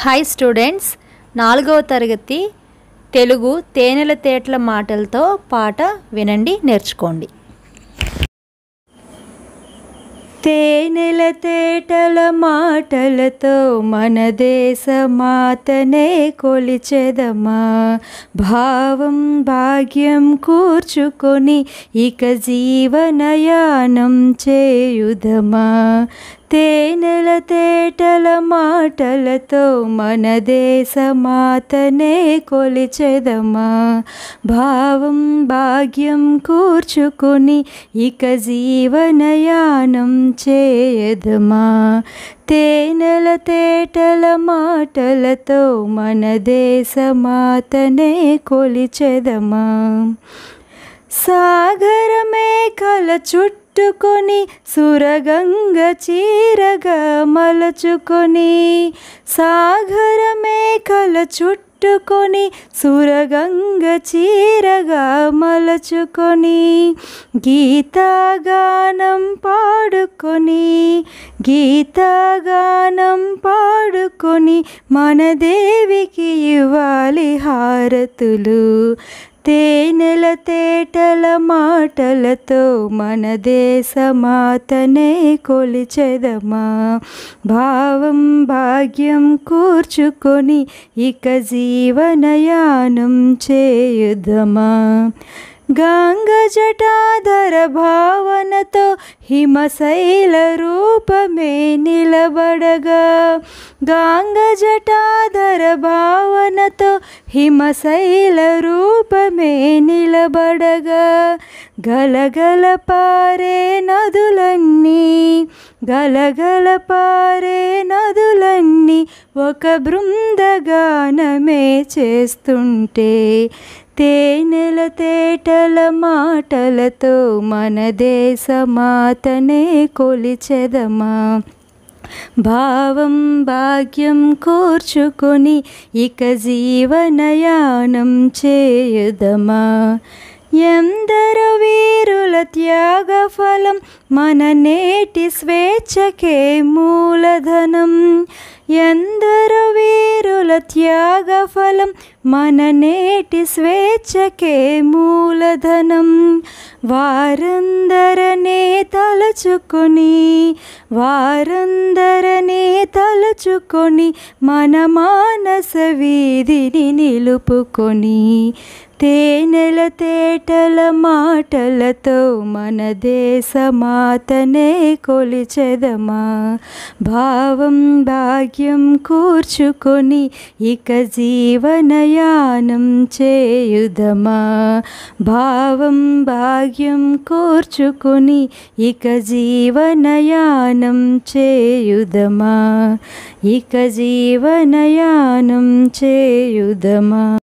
Hi students నాలుగవ తరగతి తెలుగు తేనెల తేటల మాటలతో పాట వినండి నేర్చుకోండి. తేనెల తేటల మాటలతో మన దేశ మాతనే కొలిచెదమా? భావం భాగ్యం కూర్చుకొని ఇక జీవనయానం చేయుదమా? తేనెల తేటల మాటలతో మన దేశ మాతనే కొలిచెదమా? భావం భాగ్యం కూర్చుకొని ఇక జీవనయానం చేయదమా? తేనెల తేటల మాటలతో మన దేశ మాతనే కొలిచెదమా? సాగరమే కల చుట్టుకొని సురగంగ చీరగా మలచుకొని సాగరమే కల చుట్టుకొని సురగంగ చీరగా మలచుకొని గీతాగానం పాడుకొని గీతాగానం పాడుకొని మన దేవికి ఇవ్వాలి హారతులు. తేనెల తేటల మాటలతో మన దేశ మాతనే కొలిచెదమా. భావం భాగ్యం కూర్చుకొని ఇక జీవనయానం చేయుదమా. గంగ జటాధర భావనతో హిమశైల రూపమే నిలబడగా. గాంగ జటాధర భావనతో హిమశైల రూపమే నిలబడగా. గలగల పారే నదులన్నీ గలగల పారే నదులన్నీ ఒక బృందగానమే చేస్తుంటే తేనె తేటల మాటలతో మన దేశమాతనే కొలిచెదమా. భావం భాగ్యం కూర్చుకొని ఇక జీవనయానం చేయుదమా. ఎందరు వీరుల త్యాగ ఫలం మన నేటి స్వేచ్ఛకే మూలధనం. ఎందరు వీరుల త్యాగ ఫలం మన నేటి స్వేచ్ఛకే మూలధనం. వారందరనే తలచుకొని వారందరనే తలచుకొని మన మానస వీధిని నిలుపుకొని తేనెల తేటల మాటలతో మన దేశమాతనే కొలిచెదమా? భావం భాగ్యం కూర్చుకొని ఇక జీవనయానం చేయుదమా? భావం భాగ్యం కూర్చుకొని ఇక జీవనయానం చేయుదమా? ఇక జీవనయానం చేయుదమా?